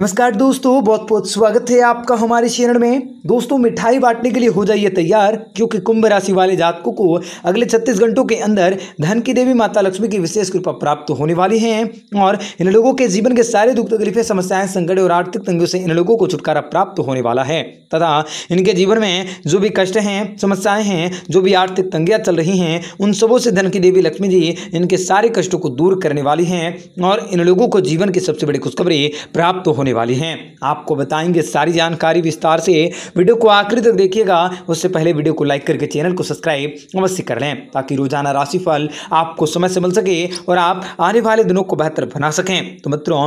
नमस्कार दोस्तों, बहुत बहुत स्वागत है आपका हमारे चैनल में। दोस्तों, मिठाई बांटने के लिए हो जाइए तैयार, क्योंकि कुंभ राशि वाले जातकों को अगले 36 घंटों के अंदर धन की देवी माता लक्ष्मी की विशेष कृपा प्राप्त होने वाली है। और इन लोगों के जीवन के सारे दुख तकलीफें, समस्याएँ, संकट और आर्थिक तंगियों से इन लोगों को छुटकारा प्राप्त होने वाला है। तथा इनके जीवन में जो भी कष्ट हैं, समस्याएँ हैं, जो भी आर्थिक तंगियाँ चल रही हैं, उन सबों से धन की देवी लक्ष्मी जी इनके सारे कष्टों को दूर करने वाली हैं। और इन लोगों को जीवन की सबसे बड़ी खुशखबरी प्राप्त होने वाली हैं। आपको बताएँगे सारी जानकारी विस्तार से। वीडियो को आखिरी तक देखिएगा। उससे पहले वीडियो को लाइक करके चैनल को सब्सक्राइब अवश्य कर लें, ताकि रोज़ाना राशिफल आपको समय से मिल सके और आप आने वाले दिनों को बेहतर बना सकें। तो मित्रों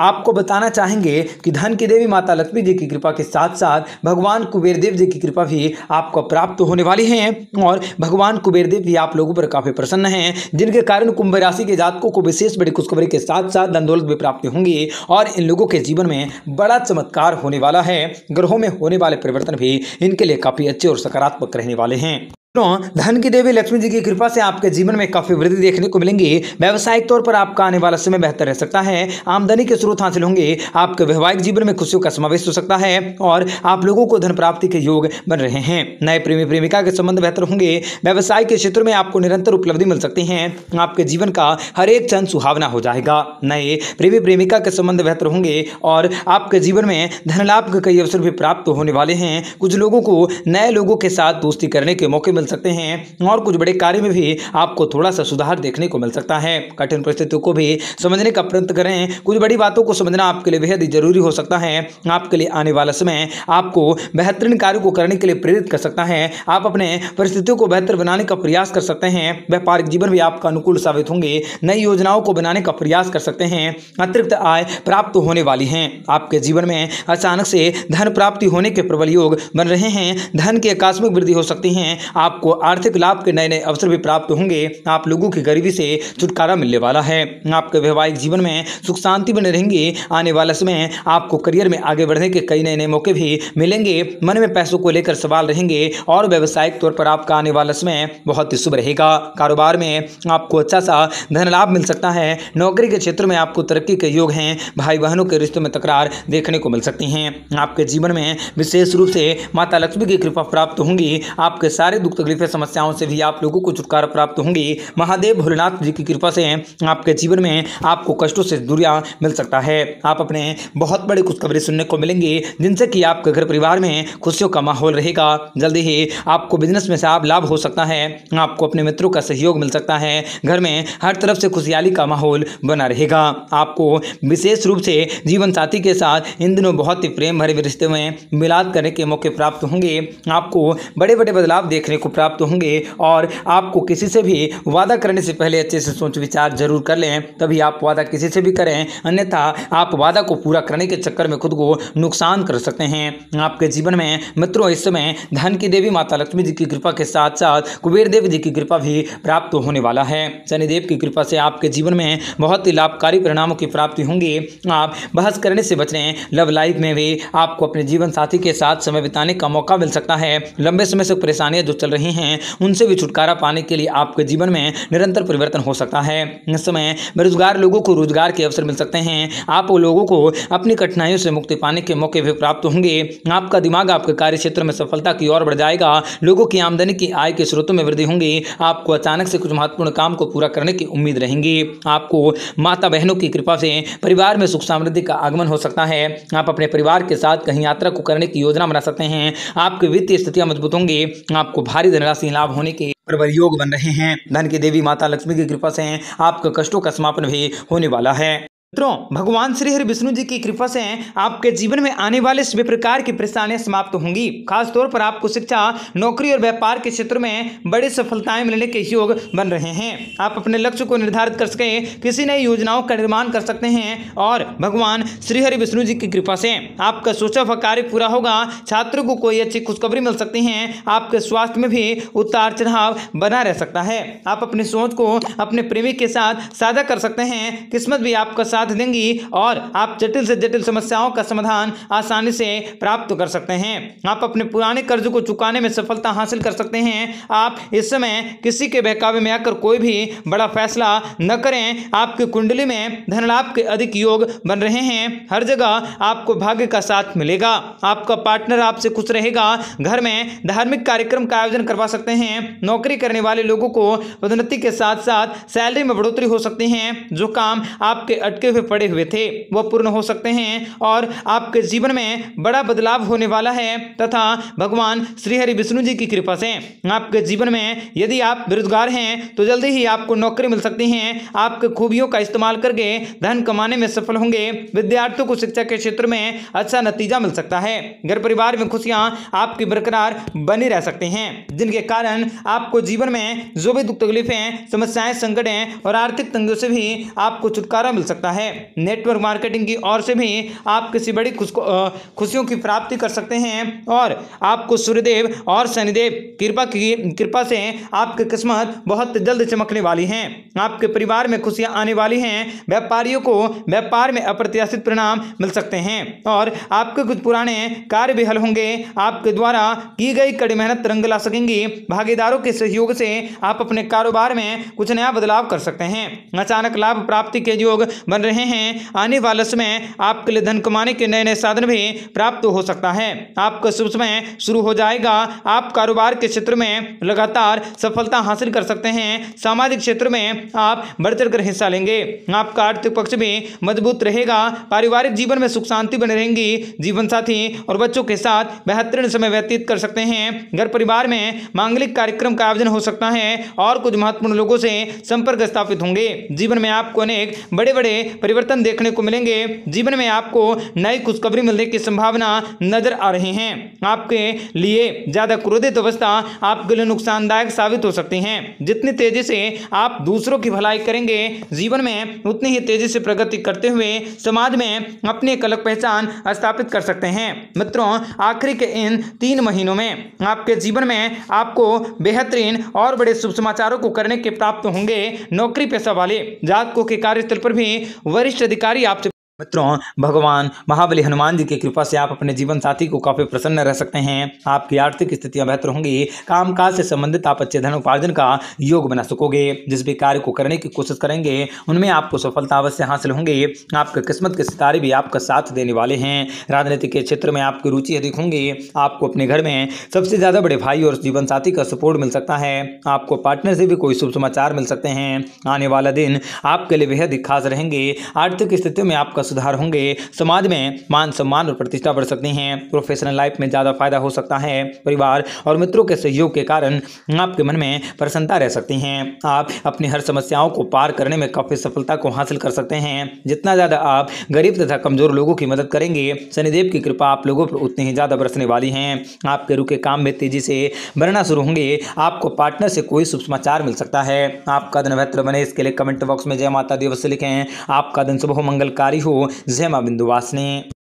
आपको बताना चाहेंगे कि धन की देवी माता लक्ष्मी जी की कृपा के साथ साथ भगवान कुबेर देव जी की कृपा भी आपको प्राप्त होने वाली है और भगवान कुबेर देव भी आप लोगों पर काफ़ी प्रसन्न हैं, जिनके कारण कुंभ राशि के जातकों को विशेष बड़ी खुशखबरी के साथ साथ धन दौलत भी प्राप्त होंगी और इन लोगों के जीवन में बड़ा चमत्कार होने वाला है। ग्रहों में होने वाले परिवर्तन भी इनके लिए काफ़ी अच्छे और सकारात्मक रहने वाले हैं। धन की देवी लक्ष्मी जी की कृपा से आपके जीवन में काफ़ी वृद्धि देखने को मिलेंगी। व्यावसायिक तौर पर आपका आने वाला समय बेहतर रह सकता है। आमदनी के स्रोत हासिल होंगे। आपके वैवाहिक जीवन में खुशियों का समावेश हो सकता है और आप लोगों को धन प्राप्ति के योग बन रहे हैं। नए प्रेमी प्रेमिका के संबंध बेहतर होंगे। व्यवसाय के क्षेत्र में आपको निरंतर उपलब्धि मिल सकती है। आपके जीवन का हर एक क्षण सुहावना हो जाएगा। नए प्रेमी प्रेमिका के संबंध बेहतर होंगे और आपके जीवन में धन लाभ के कई अवसर भी प्राप्त होने वाले हैं। कुछ लोगों को नए लोगों के साथ दोस्ती करने के मौके मिल सकते हैं और कुछ बड़े कार्य में भी आपको थोड़ा सा सुधार देखने को मिल सकता है। कठिन परिस्थितियों को भी समझने का प्रयत्न करें। कुछ बड़ी बातों को समझना आपके लिए बेहद ज़रूरी हो सकता है। आपके लिए आने वाला समय आपको बेहतरीन कार्य को करने के लिए प्रेरित कर सकता है। आप अपने परिस्थितियों को बेहतर बनाने का प्रयास कर सकते हैं। व्यापारिक जीवन भी आपका अनुकूल साबित होंगे। नई योजनाओं को बनाने का प्रयास कर सकते हैं। अतिरिक्त आय प्राप्त होने वाली है। आपके जीवन में अचानक से धन प्राप्ति होने के प्रबल योग बन रहे हैं। धन की आकस्मिक वृद्धि हो सकती है। आपको आर्थिक लाभ के नए नए अवसर भी प्राप्त होंगे। आप लोगों की गरीबी से छुटकारा मिलने वाला है। आपके वैवाहिक जीवन में सुख शांति बने रहेंगे। आने वाला समय आपको करियर में आगे बढ़ने के कई नए नए मौके भी मिलेंगे। मन में पैसों को लेकर सवाल रहेंगे और व्यवसायिक तौर पर आपका आने वाला समय बहुत ही शुभ रहेगा। कारोबार में आपको अच्छा सा धन लाभ मिल सकता है। नौकरी के क्षेत्र में आपको तरक्की के योग हैं। भाई बहनों के रिश्तों में तकरार देखने को मिल सकती हैं। आपके जीवन में विशेष रूप से माता लक्ष्मी की कृपा प्राप्त होंगी। आपके सारे दुख तकलीफें, समस्याओं से भी आप लोगों को छुटकारा प्राप्त होंगी। महादेव भोलेनाथ जी की कृपा से आपके जीवन में आपको कष्टों से दूरिया मिल सकता है। आप अपने बहुत बड़ी खुशखबरी सुनने को मिलेंगी, जिनसे कि आपके घर परिवार में खुशियों का माहौल रहेगा। जल्दी ही आपको बिज़नेस में से आप लाभ हो सकता है। आपको अपने मित्रों का सहयोग मिल सकता है। घर में हर तरफ़ से खुशहाली का माहौल बना रहेगा। आपको विशेष रूप से जीवन साथी के साथ इन दिनों बहुत ही प्रेम भरे रिश्ते में मिलाद करने के मौके प्राप्त होंगे। आपको बड़े बड़े बदलाव देखने को प्राप्त होंगे और आपको किसी से भी वादा करने से पहले अच्छे से सोच विचार ज़रूर कर लें, तभी आप वादा किसी से भी करें, अन्यथा आप वादा को पूरा करने के चक्कर में खुद को नुकसान कर सकते हैं। आपके जीवन में, मित्रों, इस समय धन की देवी माता लक्ष्मी जी की कृपा के साथ साथ कुबेर देव जी की कृपा भी प्राप्त होने वाला है। शनिदेव की कृपा से आपके जीवन में बहुत ही लाभकारी परिणामों की प्राप्ति होंगी। आप बहस करने से बच रहे लव लाइफ में भी आपको अपने जीवन साथी के साथ समय बिताने का मौका मिल सकता है। लंबे समय से परेशानियाँ जो चल रही हैं हैं, उनसे भी छुटकारा पाने के लिए आपके जीवन में निरंतर परिवर्तन हो सकता है। इस समय बेरोजगार लोगों को रोज़गार के अवसर मिल सकते हैं। आप लोगों को अपनी कठिनाइयों से मुक्ति पाने के मौके भी प्राप्त होंगे। आपका दिमाग आपके कार्य क्षेत्र में सफलता की ओर बढ़ जाएगा। लोगों की आमदनी की आय के स्रोतों में वृद्धि होंगी। आपको अचानक से कुछ महत्वपूर्ण काम को पूरा करने की उम्मीद रहेंगी। आपको माता बहनों की कृपा से परिवार में सुख समृद्धि का आगमन हो सकता है। आप अपने परिवार के साथ कहीं यात्रा को करने की योजना बना सकते हैं। आपकी वित्तीय स्थितियाँ मज़बूत होंगी। आपको भारी धनराशि लाभ होने के प्रबल योग बन रहे हैं। धन की देवी माता लक्ष्मी की कृपा से आपके कष्टों का समापन भी होने वाला है। मित्रों, भगवान श्री हरि विष्णु जी की कृपा से आपके जीवन में आने वाले सभी प्रकार की परेशानियाँ समाप्त होंगी। खास तौर पर आपको शिक्षा, नौकरी और व्यापार के क्षेत्र में बड़ी सफलताएँ मिलने के योग बन रहे हैं। आप अपने लक्ष्य को निर्धारित कर सके, किसी नई योजनाओं का निर्माण कर सकते हैं और भगवान श्री हरि विष्णु जी की कृपा से आपका सोचा हुआ कार्य पूरा होगा। छात्रों को कोई अच्छी खुशखबरी मिल सकती है, आपके स्वास्थ्य में भी उतार चढ़ाव बना रह सकता है। आप अपनी सोच को अपने प्रेमी के साथ साझा कर सकते हैं। किस्मत भी आपका साथ देंगी और आप जटिल से जटिल समस्याओं का समाधान आसानी से प्राप्त कर सकते हैं। आप अपने पुराने कर्ज को चुकाने में सफलता हासिल कर सकते हैं। आप इस समय किसी के बहकावे में आकर कोई भी बड़ा फैसला न करें। आपकी कुंडली में धन लाभ के अधिक योग बन रहे हैं। हर जगह आपको भाग्य का साथ मिलेगा। आपका पार्टनर आपसे खुश रहेगा। घर में धार्मिक कार्यक्रम का आयोजन करवा सकते हैं। नौकरी करने वाले लोगों को पदोन्नति के साथ साथ सैलरी में बढ़ोतरी हो सकती है। जो काम आपके अटके हुए, पड़े हुए थे। वह पूर्ण हो सकते हैं और आपके जीवन में बड़ा बदलाव होने वाला है तथा भगवान श्री हरि विष्णु जी की कृपा से। आपके जीवन में यदि आप बेरोजगार हैं तो जल्दी ही आपको नौकरी मिल सकती है। आपके खूबियों का इस्तेमाल करके धन कमाने में सफल होंगे। विद्यार्थियों को शिक्षा के क्षेत्र में अच्छा नतीजा मिल सकता है। घर परिवार में खुशियाँ आपकी बरकरार बनी रह सकती हैं, जिनके कारण आपको जीवन में जो भी दुख तकलीफें, समस्याएँ, संकट और आर्थिक तंगियों से भी आपको छुटकारा मिल सकता है। नेटवर्क मार्केटिंग की ओर से भी आप किसी बड़ी खुशियों की प्राप्ति कर सकते हैं और आपको सूर्यदेव और शनिदेव कृपा की, कृपा से आपकी किस्मत बहुत जल्द चमकने वाली है। आपके परिवार में खुशियाँ आने वाली हैं। व्यापारियों को व्यापार में अप्रत्याशित परिणाम मिल सकते हैं और आपके कुछ पुराने कार्य भी हल होंगे। आपके द्वारा की गई कड़ी मेहनत रंग ला सकेंगी। भागीदारों के सहयोग से आप अपने कारोबार में कुछ नया बदलाव कर सकते हैं। अचानक लाभ प्राप्ति के योग बन रहे हैं, आने वाले समय आपके लिए धन कमाने के नए नए साधन भी प्राप्त हो सकता है। आपका शुभ समय शुरू हो जाएगा। आप कारोबार के क्षेत्र में लगातार सफलता हासिल कर सकते हैं। सामाजिक क्षेत्र में आप बढ़ चढ़कर हिस्सा लेंगे। आपका आर्थिक पक्ष भी मज़बूत रहेगा। पारिवारिक जीवन में सुख शांति बने रहेंगी। जीवन साथी और बच्चों के साथ बेहतरीन समय व्यतीत कर सकते हैं। घर परिवार में मांगलिक कार्यक्रम का आयोजन हो सकता है और कुछ महत्वपूर्ण लोगों से संपर्क स्थापित होंगे। जीवन में आपको अनेक बड़े बड़े परिवर्तन देखने को मिलेंगे। जीवन में आपको नई खुशखबरी मिलने की संभावना नज़र आ रही है। आपके लिए ज़्यादा क्रोधित अवस्था आपके लिए नुकसानदायक साबित हो सकती है। जितनी तेज़ी से आप दूसरों की भलाई करेंगे, जीवन में उतनी ही तेज़ी से प्रगति करते हुए समाज में अपनी एक अलग पहचान स्थापित कर सकते हैं। मित्रों, आखिरी के इन तीन महीनों में आपके जीवन में आपको बेहतरीन और बड़े शुभ समाचारों को करने के प्राप्त होंगे नौकरी पेशा वाले, जातकों के कार्यस्थल पर भी वरिष्ठ अधिकारी आपसे मित्रों, भगवान महाबली हनुमान जी की कृपा से आप अपने जीवन साथी को काफ़ी प्रसन्न रह सकते हैं। आपकी आर्थिक स्थितियाँ बेहतर होंगी, कामकाज से संबंधित आप अच्छे धन उपार्जन का योग बना सकोगे। जिस भी कार्य को करने की कोशिश करेंगे, उनमें आपको सफलता अवश्य हासिल होंगे। आपके किस्मत के सितारे भी आपका साथ देने वाले हैं। राजनीति के क्षेत्र में आपकी रुचि अधिक होंगी। आपको अपने घर में सबसे ज़्यादा बड़े भाई और जीवन साथी का सपोर्ट मिल सकता है। आपको पार्टनर से भी कोई शुभ समाचार मिल सकते हैं। आने वाला दिन आपके लिए बेहद खास रहेंगे। आर्थिक स्थितियों में आपका सुधार होंगे। समाज में मान सम्मान और प्रतिष्ठा बढ़ सकती हैं। प्रोफेशनल लाइफ में ज़्यादा फ़ायदा हो सकता है परिवार और मित्रों के सहयोग के कारण आपके मन में प्रसन्नता रह सकती हैं। आप अपनी हर समस्याओं को पार करने में काफ़ी सफलता को हासिल कर सकते हैं। जितना ज़्यादा आप गरीब तथा कमज़ोर लोगों की मदद करेंगे, शनिदेव की कृपा आप लोगों पर उतनी ही ज़्यादा बरसने वाली हैं। आपके रुके काम में तेज़ी से बढ़ना शुरू होंगे। आपको पार्टनर से कोई शुभ समाचार मिल सकता है। आपका दिन बेहतर बने, इसके लिए कमेंट बॉक्स में जय माता दी अवश्य लिखें। आपका दिन शुभ मंगलकारी हो। जय बिंदुवास बिंदुवासिनी